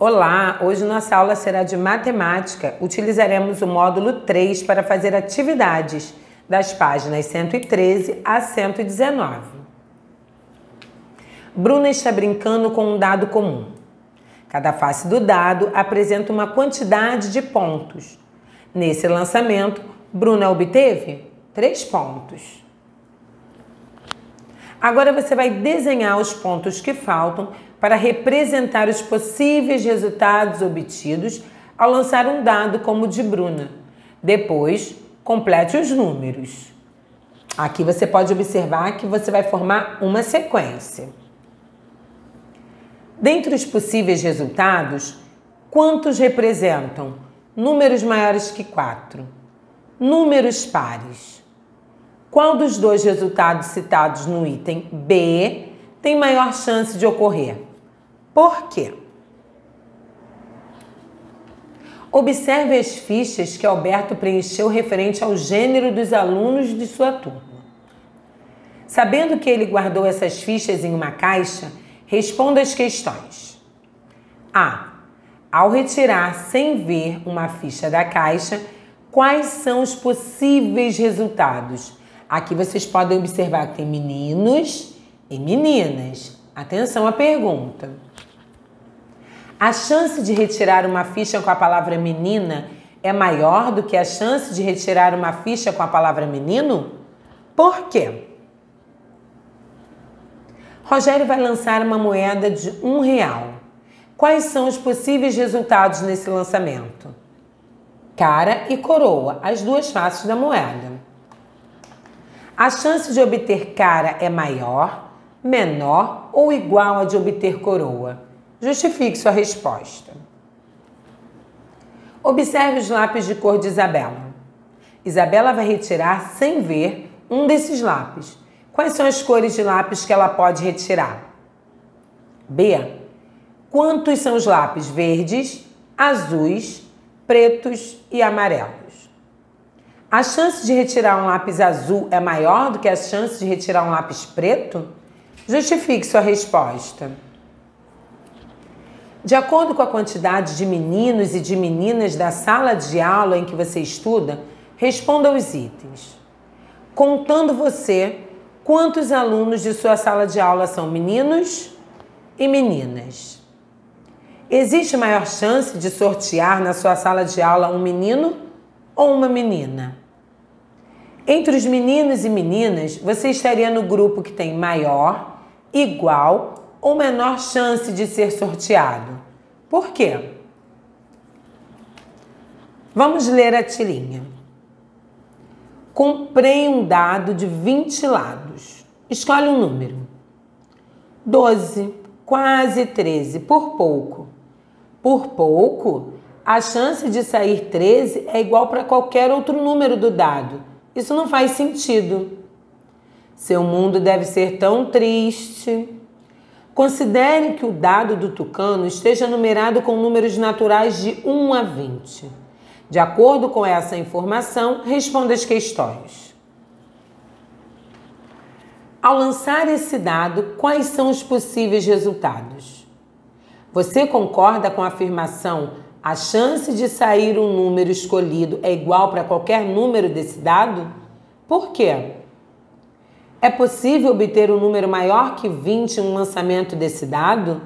Olá, hoje nossa aula será de matemática. Utilizaremos o módulo 3 para fazer atividades das páginas 113 a 119. Bruna está brincando com um dado comum. Cada face do dado apresenta uma quantidade de pontos. Nesse lançamento, Bruna obteve 3 pontos. Agora você vai desenhar os pontos que faltam para representar os possíveis resultados obtidos ao lançar um dado como o de Bruna. Depois, complete os números. Aqui você pode observar que você vai formar uma sequência. Dentre os possíveis resultados, quantos representam números maiores que 4? Números pares. Qual dos dois resultados citados no item B tem maior chance de ocorrer? Por quê? Observe as fichas que Alberto preencheu referente ao gênero dos alunos de sua turma. Sabendo que ele guardou essas fichas em uma caixa, responda as questões. A. Ao retirar sem ver uma ficha da caixa, quais são os possíveis resultados? Aqui vocês podem observar que tem meninos e meninas. Atenção à pergunta. A chance de retirar uma ficha com a palavra menina é maior do que a chance de retirar uma ficha com a palavra menino? Por quê? Rogério vai lançar uma moeda de um real. Quais são os possíveis resultados nesse lançamento? Cara e coroa, as duas faces da moeda. A chance de obter cara é maior, menor ou igual a de obter coroa? Justifique sua resposta. Observe os lápis de cor de Isabela. Isabela vai retirar, sem ver, um desses lápis. Quais são as cores de lápis que ela pode retirar? B. Quantos são os lápis verdes, azuis, pretos e amarelos? A chance de retirar um lápis azul é maior do que a chance de retirar um lápis preto? Justifique sua resposta. De acordo com a quantidade de meninos e de meninas da sala de aula em que você estuda, responda os itens. Contando você, quantos alunos de sua sala de aula são meninos e meninas? Existe maior chance de sortear na sua sala de aula um menino ou uma menina? Entre os meninos e meninas, você estaria no grupo que tem maior, igual ou menor chance de ser sorteado. Por quê? Vamos ler a tirinha. Comprei um dado de 20 lados. Escolhe um número. 12, quase 13, por pouco. Por pouco, a chance de sair 13 é igual para qualquer outro número do dado. Isso não faz sentido. Seu mundo deve ser tão triste. Considere que o dado do tucano esteja numerado com números naturais de 1 a 20. De acordo com essa informação, responda as questões. Ao lançar esse dado, quais são os possíveis resultados? Você concorda com a afirmação a chance de sair um número escolhido é igual para qualquer número desse dado? Por quê? É possível obter um número maior que 20 em um lançamento desse dado?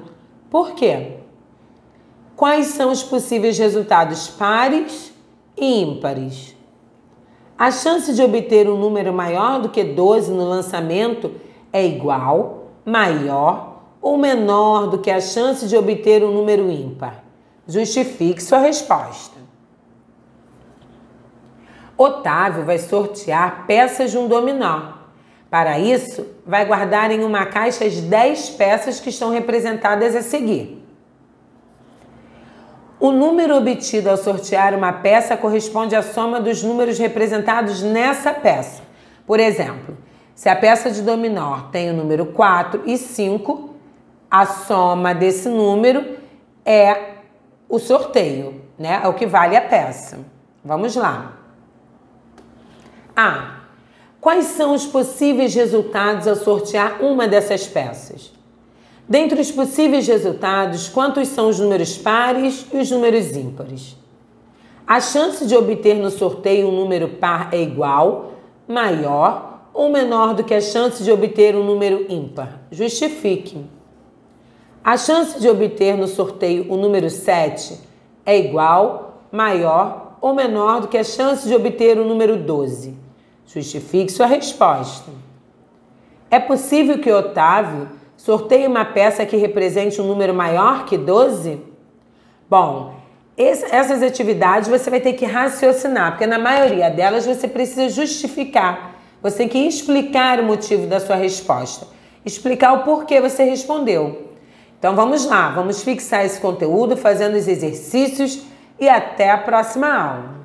Por quê? Quais são os possíveis resultados pares e ímpares? A chance de obter um número maior do que 12 no lançamento é igual, maior ou menor do que a chance de obter um número ímpar? Justifique sua resposta. Otávio vai sortear peças de um dominó. Para isso, vai guardar em uma caixa as 10 peças que estão representadas a seguir. O número obtido ao sortear uma peça corresponde à soma dos números representados nessa peça. Por exemplo, se a peça de dominó tem o número 4 e 5, a soma desse número é o sorteio, né? É o que vale a peça. Vamos lá. A. Quais são os possíveis resultados ao sortear uma dessas peças? Dentre os possíveis resultados, quantos são os números pares e os números ímpares? A chance de obter no sorteio um número par é igual, maior ou menor do que a chance de obter um número ímpar? Justifique. A chance de obter no sorteio o número 7 é igual, maior ou menor do que a chance de obter o número 12? Justifique sua resposta. É possível que Otávio sorteie uma peça que represente um número maior que 12? Bom, essas atividades você vai ter que raciocinar, porque na maioria delas você precisa justificar. Você tem que explicar o motivo da sua resposta, explicar o porquê você respondeu. Então vamos lá, vamos fixar esse conteúdo fazendo os exercícios e até a próxima aula.